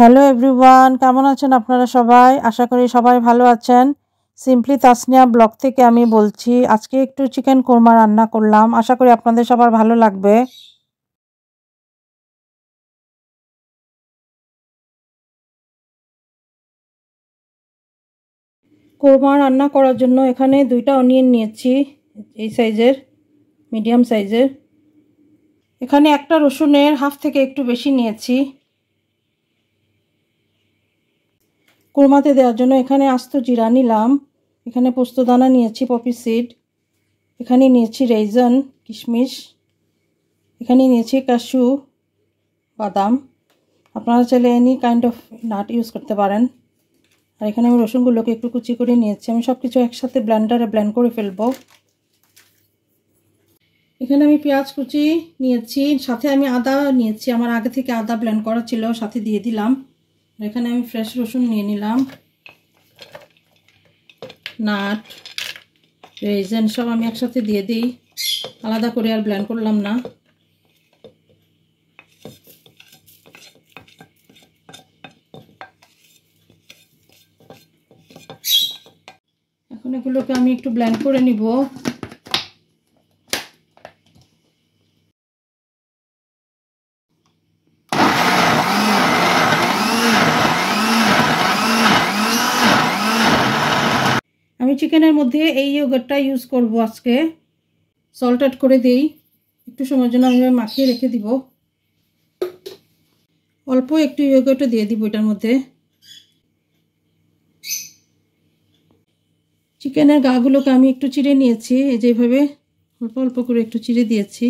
Hello everyone কেমন আছেন আপনারা সবাই? আশা করি সবাই ভালো আছেন। সিম্পলি তাসনিয়া ব্লগ থেকে আমি বলছি, আজকে একটু চিকেন কোরমা রান্না করলাম। আশা করি আপনাদের সবার ভালো লাগবে। কোরমা রান্না করার জন্য এখানে দুইটা অনিয়ন নিয়েছি, এই সাইজের মিডিয়াম সাইজের। এখানে একটা রসুনের হাফ থেকে একটু বেশি নিয়েছি। কোরমাতে দেওয়ার জন্য এখানে আস্ত জিরা নিলাম এখানে পোস্তদানা নিয়েছি, পপি সিড, এখানে নিয়েছি রেইজন, কিশমিশ, এখানে নিয়েছি কাশু, বাদাম। আপনারা চাইলে any kind of nut use করতে পারেন। আর এখানে আমি রসুনগুলোকে একটু কুচি করে নিয়েছি। আমি সব কিছু একসাথে ব্লেন্ডারে ব্লেন্ড করে ফেলব। এখানে আমি পেঁয়াজ কুচি নিয়েছি, সাথে আমি আদা নিয়েছি। আমার আগে থেকে আদা ব্লেন্ড করা ছিল, সাথে দিয়ে দিলাম। এখানে আমি ফ্রেশ রসুন নিয়ে নিলাম। নাট রেজেন সব আমি একসাথে দিয়ে দিই। আলাদা করে আর ব্ল্যান্ড করলাম না। এখন এগুলোকে আমি একটু ব্ল্যান্ড করে নিব। আমি চিকেনের মধ্যে এই ইয়োগারটা ইউজ করব আজকে। সল্ট অ্যাড করে দিই। একটু সময়ের জন্য আমি মাখিয়ে রেখে দিব। অল্প একটু ইয়োগারটা দিয়ে দিব এটার মধ্যে। চিকেনের গাগুলোকে আমি একটু চিড়ে নিয়েছি, এই যেভাবে অল্প অল্প করে একটু চিড়ে দিয়েছি।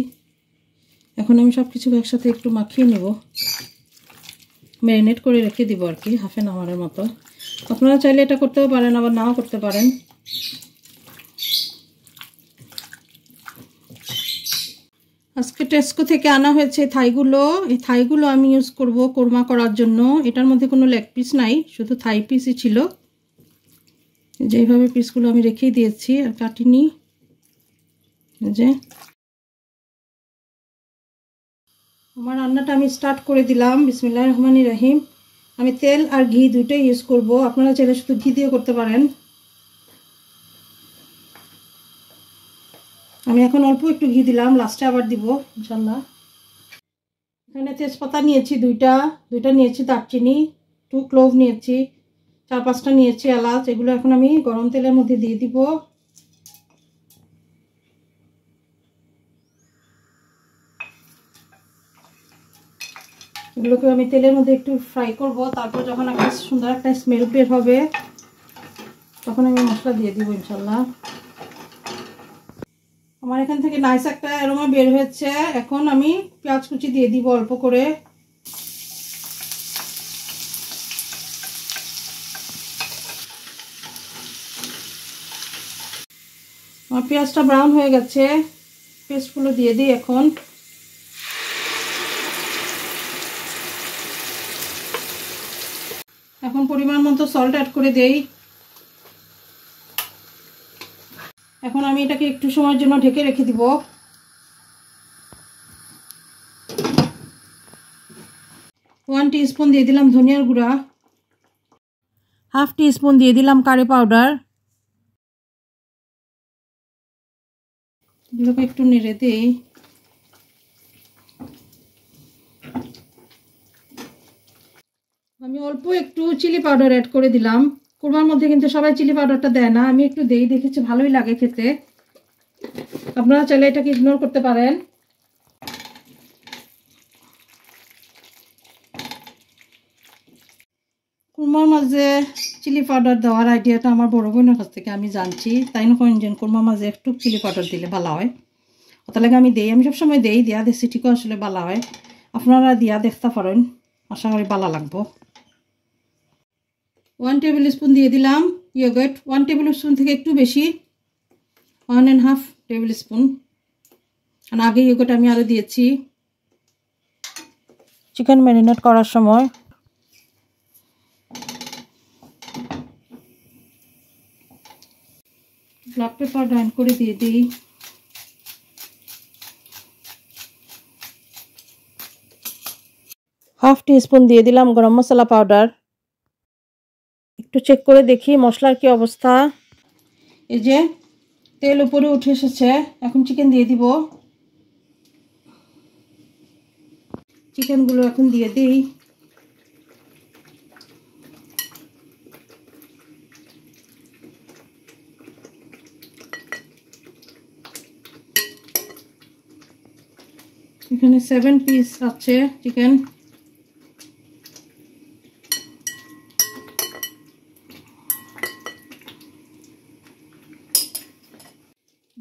এখন আমি সব কিছু একসাথে একটু মাখিয়ে নেব। ম্যারিনেট করে রেখে দিব আর কি হাফ অ্যান আওয়ারের মতো। আপনারা চাইলে এটা করতেও পারেন, আবার নাও করতে পারেন। আজকে টেস্কো থেকে আনা হয়েছে থাইগুলো। এই থাইগুলো আমি ইউজ করব কোরমা করার জন্য। এটার মধ্যে কোনো লেগ পিস নাই, শুধু থাই পিসই ছিল। যেইভাবে পিসগুলো আমি রেখেই দিয়েছি, আর কাটিনি। যে। আমার রান্নাটা আমি স্টার্ট করে দিলাম। বিসমিল্লাহ রহমানি রহিম। আমি তেল আর ঘি দুইটাই ইউজ করব। আপনারা চাইলে শুধু ঘি দিয়ে করতে পারেন। আমি এখন অল্প একটু ঘি দিলাম লাস্টে আবার দিব ইনশাল্লাহ এখানে তেজপাতা নিয়েছি দুইটা দুইটা নিয়েছি দারচিনি টু ক্লোভ নিয়েছি, চার পাঁচটা নিয়েছি এলাচ, এগুলো এখন আমি গরম তেলের মধ্যে দিয়ে দিব। এগুলোকে আমি তেলের মধ্যে একটু ফ্রাই করব। তারপর যখন একটা সুন্দর একটা স্মেল বের হবে, তখন আমি মশলা দিয়ে দিব ইনশাল্লাহ আমার এখান থেকে নাইস একটা অ্যারোমা বের হয়েছে। এখন আমি পেঁয়াজ কুচি দিয়ে দিব অল্প করে। আমার পেঁয়াজটা ব্রাউন হয়ে গেছে। পেস্টগুলো দিয়ে দিই এখন। এখন পরিমাণ মতো সল্ট অ্যাড করে দেই। এখন আমি এটাকে একটু সময়ের জন্য ঢেকে রেখে দিব। ওয়ান স্পুন দিয়ে দিলাম ধনিয়ার গুঁড়া। হাফ টি স্পুন দিয়ে দিলাম কারি পাউডার এগুলোকে একটু নেড়ে দিই। আমি অল্প একটু চিলি পাউডার অ্যাড করে দিলাম। কোরমার মধ্যে কিন্তু সবাই চিলি পাউডারটা দেয় না। আমি একটু দেই দেখেছি ভালোই লাগে খেতে। আপনারা চাইলে এটাকে ইগনোর করতে পারেন। কুরমার মাঝে চিলি পাউডার দেওয়ার আইডিয়াটা আমার বড় বোনের কাছ থেকে আমি জানছি। তাই না কোন যে কুরমার মাঝে একটু চিলি পাউডার দিলে ভালো হয়। ওটা লাগে আমি দেই। আমি সবসময় দেই। দিয়া দেশি ঠিকও আসলে ভালো হয়। আপনারা দিয়া দেখতে পারেন। আশা করি ভালো লাগবো। ওয়ান টেবিল স্পুন দিয়ে দিলাম ইয়োগট ওয়ান টেবিল স্পুন থেকে একটু বেশি one and half table spoon কারণ আগে ইয়োগট আমি আরও দিয়েছি। চিকেন ম্যারিনেট করার সময়। ব্ল্যাক পেপার গ্রাইন্ড করে দিয়ে দিই। হাফ টি স্পুন দিয়ে দিলাম গরম মশলা পাউডার একটু চেক করে দেখি মশলার কি অবস্থা। এই যে তেল উপরে উঠে এসেছে, এখন চিকেন দিয়ে দিব। চিকেনগুলো এখন দিয়ে দিই। এখানে সেভেন পিস আছে চিকেন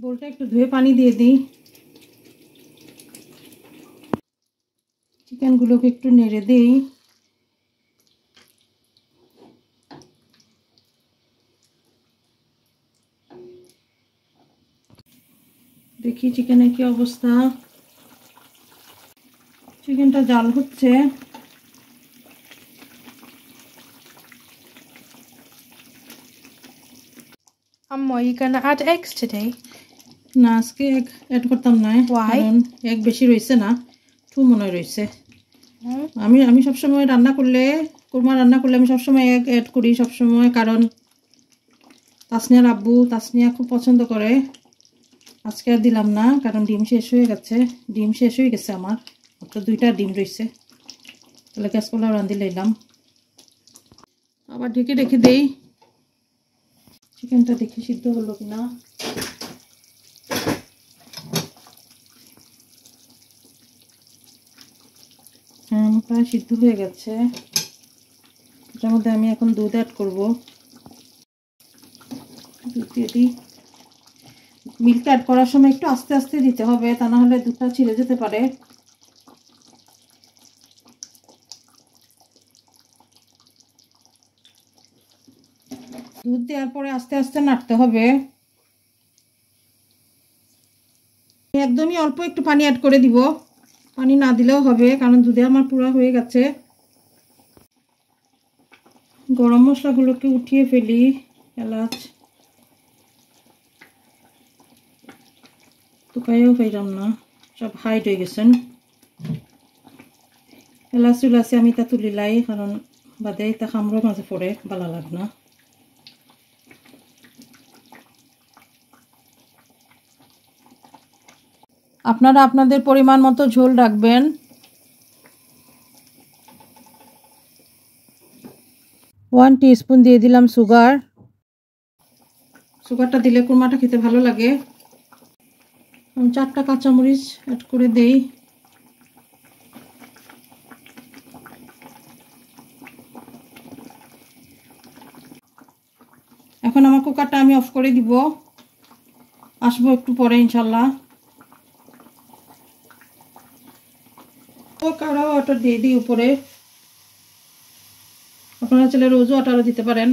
বোলটা একটু ধুয়ে পানি দিয়ে দিই। চিকেনগুলোকে একটু নেড়ে দিই। দেখি চিকেনের কি অবস্থা। চিকেনটা জাল হচ্ছে। you going to add eggs today? না আজকে এক অ্যাড করতাম না? কারণ এগ বেশি রয়েছে না টু মনে হয় রয়েছে আমি আমি সবসময় রান্না করলে কুরমা রান্না করলে আমি সবসময় এক অ্যাড করি সবসময় কারণ তাসনিয়ার আব্বু তাসনিয়া খুব পছন্দ করে। আজকে আর দিলাম না কারণ ডিম শেষ হয়ে গেছে ডিম শেষ হয়ে গেছে আমার। মাত্র দুইটা ডিম রয়েছে তাহলে গ্যাস পোলাও রান্ধি লইলাম। আবার ঢেকে রেখে দেই। চিকেনটা দেখি সিদ্ধ হলো কিনা হ্যাঁ প্রায় সিদ্ধ হয়ে গেছে। এটার মধ্যে আমি এখন দুধ অ্যাড করব। দুধ মিল্ক অ্যাড করার সময় একটু আস্তে আস্তে দিতে হবে, তা না হলে দুধটা ছিঁড়ে যেতে পারে। দুধ দেওয়ার পরে আস্তে আস্তে নাড়তে হবে। একদমই অল্প একটু পানি অ্যাড করে দিব। পানি না দিলেও হবে, কারণ দুধে আমার পুরো হয়ে গেছে। গরম মশলাগুলোকে উঠিয়ে ফেলি, এলাচ। টুকাইও পাইলাম না, সব হাইট হয়ে গেছেন। এলাচ উলাচে আমি তা তুলিলাই কারণ বাদে তা খামরোর মাঝে পড়ে ভালো লাগ না। আপনারা আপনাদের পরিমাণ মতো ঝোল রাখবেন। ওয়ান স্পুন দিয়ে দিলাম সুগার সুগারটা দিলে কুরমাটা খেতে ভালো লাগে। আমি চারটা কাঁচামরিচ অ্যাড করে দেই। এখন আমার কুকারটা আমি অফ করে দিব। আসব একটু পরে ইনশাল্লাহ। ওয়াটার দিয়ে দিই উপরে। আপনারা চাইলে রোজও ওয়াটারও দিতে পারেন।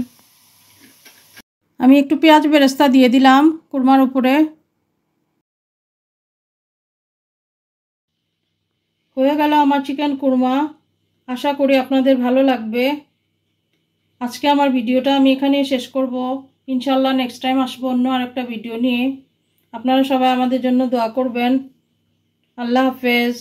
আমি একটু পেঁয়াজ বেরেস্তা দিয়ে দিলাম কুরমার উপরে। হয়ে গেল আমার চিকেন কুরমা। আশা করি আপনাদের ভালো লাগবে। আজকে আমার ভিডিওটা আমি এখানেই শেষ করব। ইনশাল্লাহ নেক্সট টাইম আসব অন্য আরেকটা ভিডিও নিয়ে। আপনারা সবাই আমাদের জন্য দোয়া করবেন। আল্লাহ হাফেজ।